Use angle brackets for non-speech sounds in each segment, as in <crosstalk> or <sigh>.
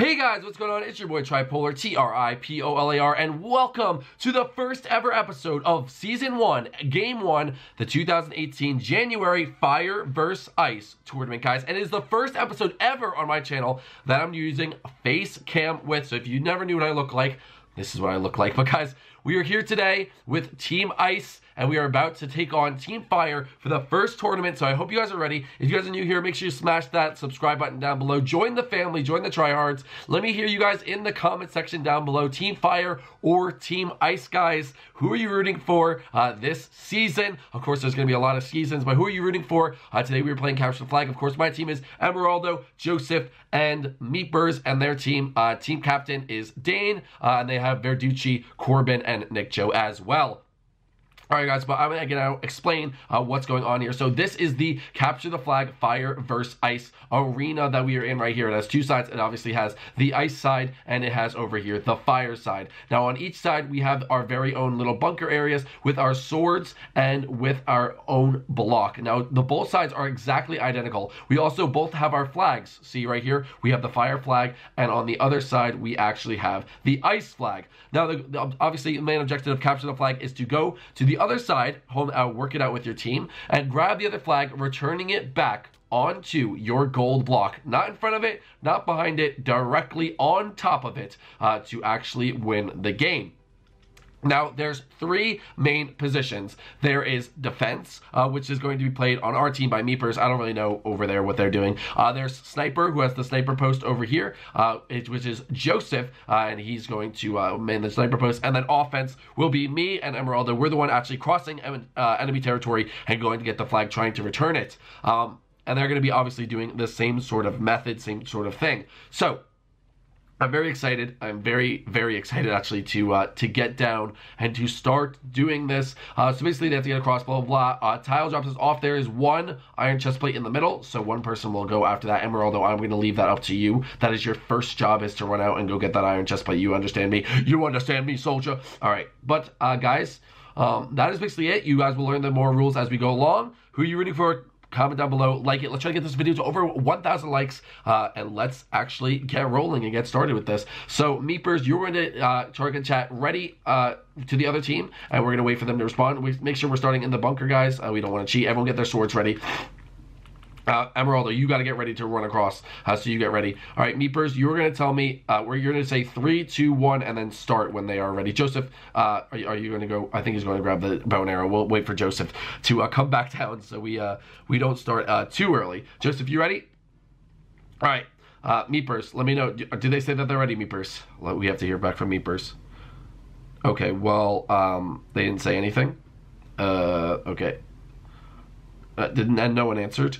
Hey guys, what's going on? It's your boy Tripolar, T-R-I-P-O-L-A-R, and welcome to the first ever episode of Season 1, Game 1, the 2018 January Fire vs. Ice tournament, guys. And it is the first episode ever on my channel that I'm using face cam with, so if you never knew what I look like, this is what I look like. But guys, we are here today with Team Ice, and we are about to take on Team Fire for the first tournament, so I hope you guys are ready. If you guys are new here, make sure you smash that subscribe button down below. Join the family, join the tryhards. Let me hear you guys in the comment section down below. Team Fire or Team Ice, guys. Who are you rooting for uh, this season? Of course, there's going to be a lot of seasons, but who are you rooting for? Uh, today we are playing Capture the Flag. Of course, my team is Emeraldo, Joseph, and Meepers, and their team, uh, team captain is Dane, uh, and they have Verducci, Corbin, and Nick Joe as well. All right, guys, but I'm going to explain uh, what's going on here. So this is the Capture the Flag Fire versus Ice arena that we are in right here. It has two sides. It obviously has the ice side, and it has over here the fire side. Now, on each side, we have our very own little bunker areas with our swords and with our own block. Now, the both sides are exactly identical. We also both have our flags. See right here, we have the fire flag, and on the other side, we actually have the ice flag. Now, the, the, obviously, the main objective of Capture the Flag is to go to the other side, home, uh, work it out with your team, and grab the other flag, returning it back onto your gold block. Not in front of it, not behind it, directly on top of it uh, to actually win the game. Now, there's three main positions. There is defense, uh, which is going to be played on our team by Meepers. I don't really know over there what they're doing. Uh, there's sniper, who has the sniper post over here, uh, which is Joseph, uh, and he's going to uh, man the sniper post. And then offense will be me and Emeraldo. We're the one actually crossing uh, enemy territory and going to get the flag, trying to return it. Um, and they're going to be obviously doing the same sort of method, same sort of thing. So, I'm very excited. I'm very, very excited actually to uh, to get down and to start doing this. Uh, so basically, they have to get across, blah, blah, blah. Uh, tile drops us off. There is one iron chest plate in the middle, so one person will go after that emerald, though I'm going to leave that up to you. That is your first job is to run out and go get that iron chest plate. You understand me? You understand me, soldier? All right. But, uh, guys, um, that is basically it. You guys will learn the more rules as we go along. Who are you rooting for? Comment down below, like it. Let's try to get this video to over 1,000 likes, uh, and let's actually get rolling and get started with this. So, Meepers, you're going to uh, target chat ready uh, to the other team, and we're going to wait for them to respond. We make sure we're starting in the bunker, guys. Uh, we don't want to cheat. Everyone get their swords ready. Uh, Emeraldo, you got to get ready to run across. Uh, so you get ready. All right, Meepers, you're going to tell me uh, where you're going to say three, two, one, and then start when they are ready. Joseph, uh, are, are, you going to go? I think he's going to grab the bow and arrow. We'll wait for Joseph to uh, come back <laughs> down so we uh, we don't start uh, too early. Joseph, you ready? All right, uh, Meepers, let me know. Do, do they say that they're ready, Meepers? We have to hear back from Meepers. Okay, well, um, they didn't say anything. Okay. Didn't and no one answered.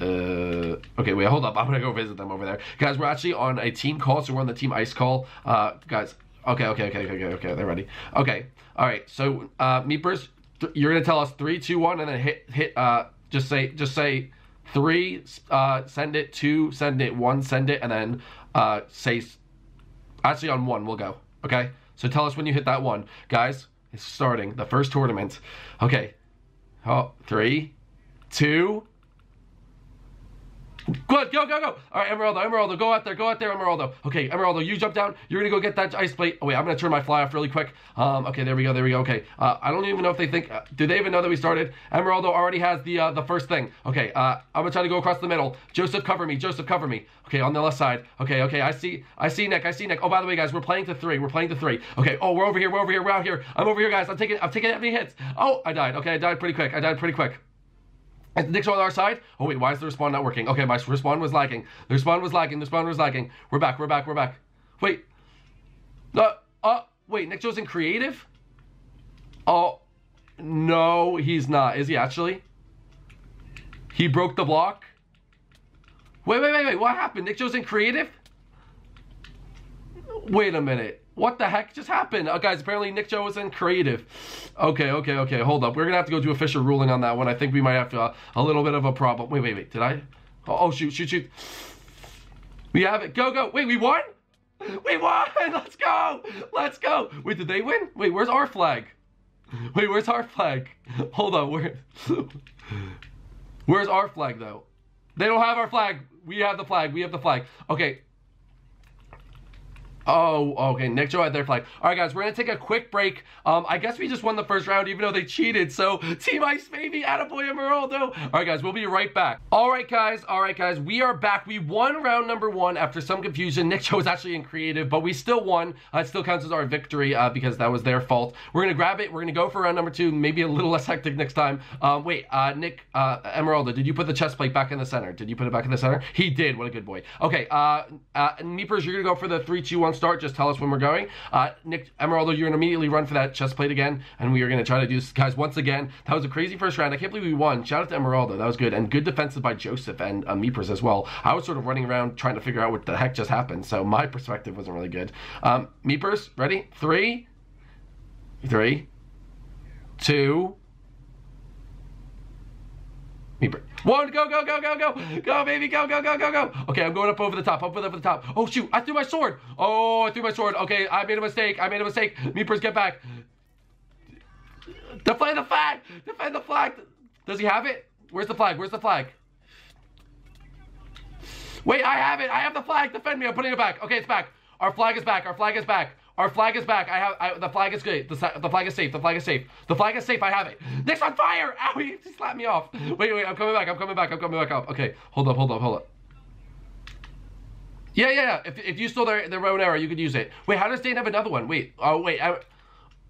Uh, okay, wait, hold up. I'm gonna go visit them over there, guys. We're actually on a team call, so we're on the team ice call. Uh, guys. Okay, okay, okay, okay, okay, okay. They're ready. Okay, all right. So, uh, Meepers, you're gonna tell us three, two, one, and then hit, hit. Uh, just say, just say three. Uh, send it. Two, send it. One, send it, and then uh, say. Actually, on one, we'll go. Okay. So tell us when you hit that one, guys. It's starting the first tournament. Okay. Oh, three, two. Good, go, go, go. All right, Emeraldo, Emeraldo, go out there, go out there, Emeraldo. Okay, Emeraldo, you jump down. You're gonna go get that ice plate. Oh wait, I'm gonna turn my fly off really quick. Um, okay, there we go, there we go. Okay, uh, I don't even know if they think. Uh, do they even know that we started? Emeraldo already has the uh, the first thing. Okay, uh, I'm gonna try to go across the middle. Joseph, cover me. Joseph, cover me. Okay, on the left side. Okay, okay, I see, I see Nick, I see Nick. Oh, by the way, guys, we're playing to three. We're playing to three. Okay. Oh, we're over here. We're over here. We're out here. I'm over here, guys. I'm taking, I'm taking heavy hits. Oh, I died. Okay, I died pretty quick. I died pretty quick. Is Nick's on our side? Oh wait, why is the respawn not working? Okay, my respawn was lagging. The respawn was lagging. The respawn was lagging. We're back. We're back. We're back. Wait. Uh, uh, wait. Nick Joe's in creative? Oh, no, he's not. Is he actually? He broke the block? Wait, wait, wait, wait. What happened? Nick Joe's in creative? Wait a minute. What the heck just happened? Uh, guys, apparently Nick Joe was in creative. Okay, okay, okay. Hold up. We're going to have to go do official ruling on that one. I think we might have to, uh, a little bit of a problem. Wait, wait, wait. Did I? Oh, oh, shoot, shoot, shoot. We have it. Go, go. Wait, we won? We won! <laughs> Let's go! Let's go! Wait, did they win? Wait, where's our flag? Wait, where's our flag? <laughs> Hold on, where? <laughs> where's our flag, though? They don't have our flag. We have the flag. We have the flag. Okay. Oh, okay. Nick Joe had their flag. All right, guys, we're going to take a quick break. Um, I guess we just won the first round, even though they cheated. So, <laughs> Team Ice, baby, attaboy Emeraldo. All right, guys, we'll be right back. All right, guys. All right, guys. We are back. We won round number one after some confusion. Nick Joe was actually in creative, but we still won. Uh, it still counts as our victory uh, because that was their fault. We're going to grab it. We're going to go for round number two, maybe a little less hectic next time. Um, wait, uh, Nick, uh, Emeraldo, did you put the chest plate back in the center? Did you put it back in the center? He did. What a good boy. Okay, uh, uh, Meepers, you're going to go for the three, two, one start. Just tell us when we're going. Uh, Nick Emeraldo, you're going to immediately run for that chest plate again, and we are going to try to do this. Guys, once again, that was a crazy first round. I can't believe we won. Shout out to Emeraldo. That was good. And good defensive by Joseph and uh, Meepers as well. I was sort of running around trying to figure out what the heck just happened, so my perspective wasn't really good. Um, Meepers, ready? Three, three, two, One, go, go, go, go, go. Go, baby, go, go, go, go, go. Okay, I'm going up over the top, up over the top. Oh, shoot, I threw my sword. Oh, I threw my sword. Okay, I made a mistake. I made a mistake. Meepers, get back. Defend the flag. Defend the flag. Does he have it? Where's the flag? Where's the flag? Wait, I have it. I have the flag. Defend me. I'm putting it back. Okay, it's back. Our flag is back. Our flag is back. Our flag is back. I have I, the flag is good. The, the flag is safe. The flag is safe. The flag is safe. I have it. Nick's on fire. <laughs> Ow! He slapped me off. Wait, wait. I'm coming back. I'm coming back. I'm coming back up. Okay, hold up. Hold up. Hold up. Yeah, yeah, yeah. If, if you stole their their own arrow, you could use it. Wait, how does Dane have another one? Wait. Oh, wait. I,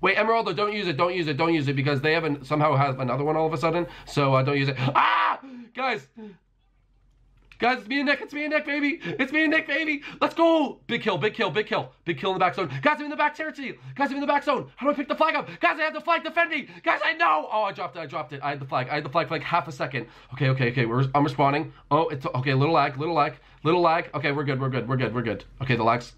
Wait, Emeraldo, don't use it, don't use it, don't use it, because they haven't somehow have another one all of a sudden. So uh, don't use it. Ah, guys, Guys, it's me and Nick. It's me and Nick, baby. It's me and Nick, baby. Let's go. Big kill, big kill, big kill. Big kill in the back zone. Guys, I'm in the back territory. Guys, I'm in the back zone. How do I pick the flag up? Guys, I have the flag. Defend me. Guys, I know. Oh, I dropped it. I dropped it. I had the flag. I had the flag for like half a second. Okay, okay, okay. We're, I'm respawning. Oh, it's okay. Little lag, little lag, little lag. Okay, we're good. We're good. We're good. We're good. Okay, the lag's.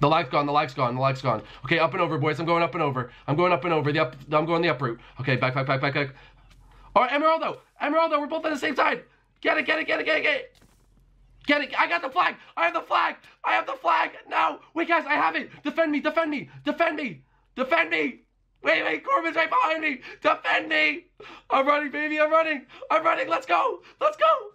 The lag's gone, the lag's gone, the lag's gone. Okay, up and over, boys. I'm going up and over. I'm going up and over. The up I'm going the up route. Okay, back, back, back, back, back. Alright, Emeraldo! Emeraldo, we're both on the same side! Get it, get it, get it, get it, get it. Get it. I got the flag. I have the flag. I have the flag. No. Wait, guys, I have it. Defend me. Defend me. Defend me. Defend me. Wait, wait. Corbin's right behind me. Defend me. I'm running, baby. I'm running. I'm running. Let's go. Let's go.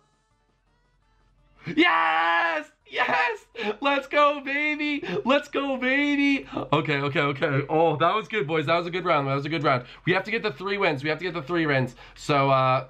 Yes. Yes. Let's go, baby. Let's go, baby. Okay, okay, okay. Oh, that was good, boys. That was a good round. That was a good round. We have to get the three wins. We have to get the three wins. So, uh,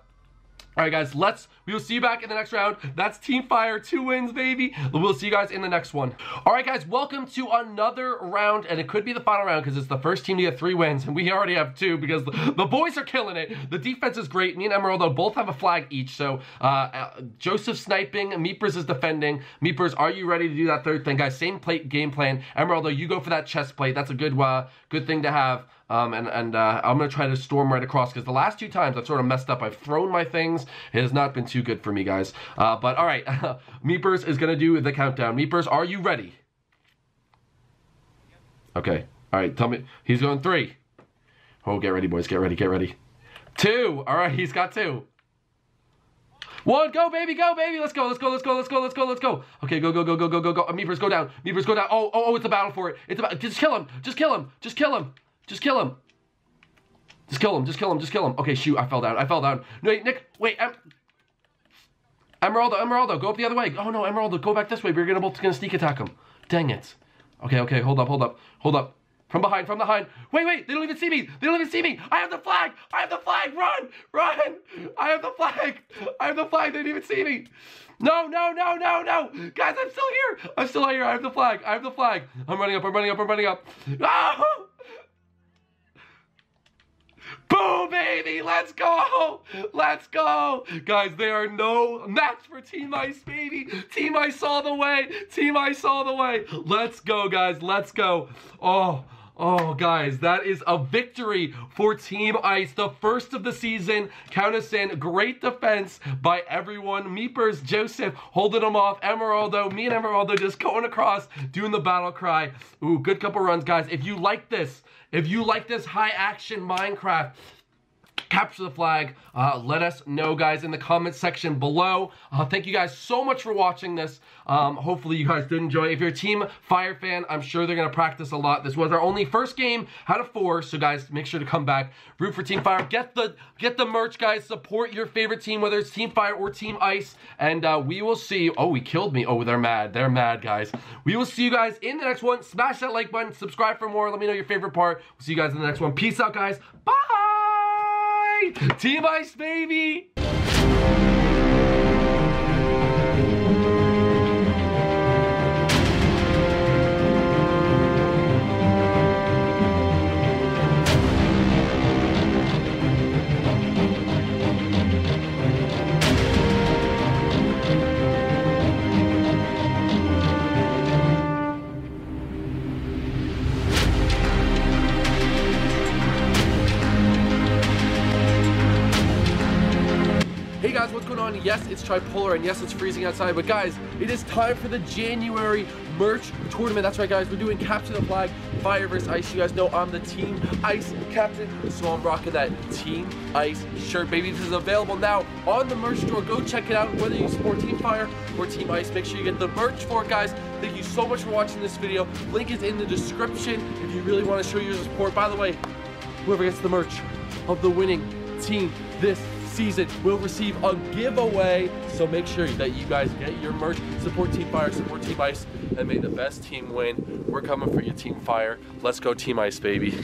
all right, guys, let's, we will see you back in the next round. That's Team Fire, two wins, baby. We'll see you guys in the next one. All right, guys, welcome to another round, and it could be the final round because it's the first team to get three wins, and we already have two because the, the boys are killing it. The defense is great. Me and Emeraldo both have a flag each, so uh, uh, Joseph sniping, Meepers is defending. Meepers, are you ready to do that third thing, guys? Same plate game plan. Emeraldo, you go for that chest plate. That's a good, uh, good thing to have. Um, and and uh, I'm going to try to storm right across because the last two times I've sort of messed up. I've thrown my things. It has not been too good for me, guys. Uh, but all right, <laughs> Meepers is going to do the countdown. Meepers, are you ready? Okay. All right, tell me. He's going three. Oh, get ready, boys. Get ready, get ready. Two. All right, he's got two. One, go, baby, go, baby. Let's go, let's go, let's go, let's go, let's go, let's go. Okay, go, go, go, go, go, go, go. Meepers, go down. Meepers, go down. Oh, oh, oh, it's a battle for it. It's about. Just kill him. Just kill him. Just kill him. Just kill him. Just kill him. Just kill him. Just kill him. Okay, shoot. I fell down. I fell down. No, wait, Nick. Wait. Em Emeraldo. Emeraldo. Go up the other way. Oh, no. Emeraldo. Go back this way. We're going to both gonna sneak attack him. Dang it. Okay, okay. Hold up. Hold up. Hold up. From behind, from behind. Wait, wait, they don't even see me. They don't even see me. I have the flag. I have the flag. Run, run. I have the flag. I have the flag. They didn't even see me. No, no, no, no, no. Guys, I'm still here. I'm still here. I have the flag. I have the flag. I'm running up. I'm running up. I'm running up. Oh! Boom, baby, let's go, let's go. Guys, there are no match for Team Ice, baby. Team Ice all the way, Team Ice all the way. Let's go, guys, let's go. Oh, Oh, guys, that is a victory for Team Ice. The first of the season. Count us in. Great defense by everyone. Meepers, Joseph, holding them off. Emeraldo, me and Emeraldo just going across, doing the battle cry. Ooh, good couple runs, guys. If you like this, if you like this high action Minecraft, capture the flag. Uh, let us know, guys, in the comment section below. Uh, thank you guys so much for watching this. Um, hopefully you guys did enjoy. If you're a Team Fire fan, I'm sure they're going to practice a lot. This was our only first game out of four, so guys, make sure to come back. Root for Team Fire. Get the get the merch, guys. Support your favorite team, whether it's Team Fire or Team Ice. And uh, we will see. Oh, he killed me. Oh, they're mad. They're mad, guys. We will see you guys in the next one. Smash that like button. Subscribe for more. Let me know your favorite part. We'll see you guys in the next one. Peace out, guys. Bye. Team Ice, baby! It's Tripolar, and yes, it's freezing outside, but guys, it is time for the January merch tournament. That's right, guys, we're doing Capture the Flag, Fire vs. Ice. You guys know I'm the Team Ice captain, so I'm rocking that Team Ice shirt, baby. This is available now on the merch store. Go check it out, whether you support Team Fire or Team Ice. Make sure you get the merch for it, guys. Thank you so much for watching this video. Link is in the description if you really want to show your support. By the way, whoever gets the merch of the winning team this season will receive a giveaway. So make sure that you guys get your merch. Support Team Fire, support Team Ice, and may the best team win. We're coming for you, Team Fire. Let's go, Team Ice, baby.